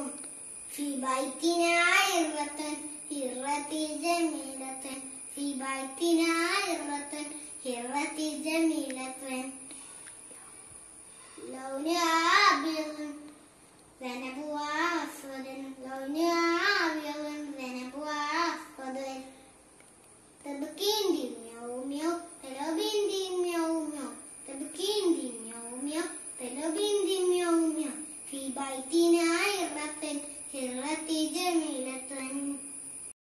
منكم في بيتنا عرة هرة جميلة في بيتنا عرة هرة جميلة لونها أبيض ذنبها أسود لونها أبيض ذنبها أسود تبكي انت ميو ميو تلو بنتي ميو ميو تبكي انت ميو ميو تلو بنتي ميو ميو في بيتنا النتيجة من